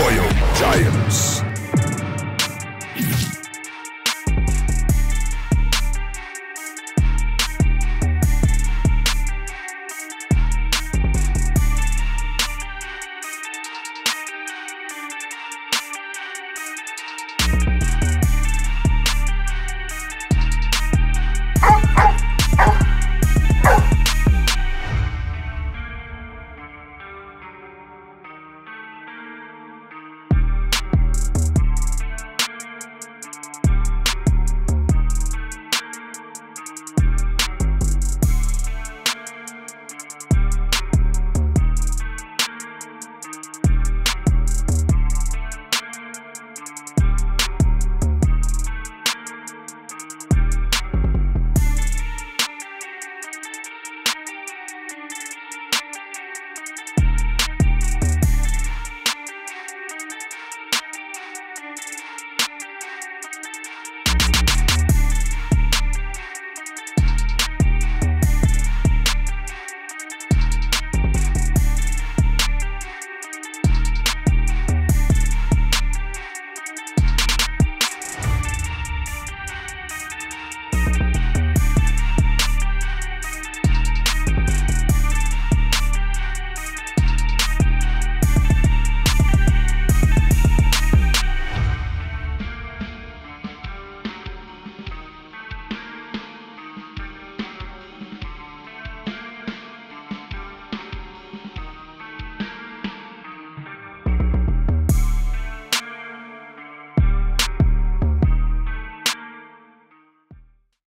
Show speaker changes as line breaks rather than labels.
Royal Giants.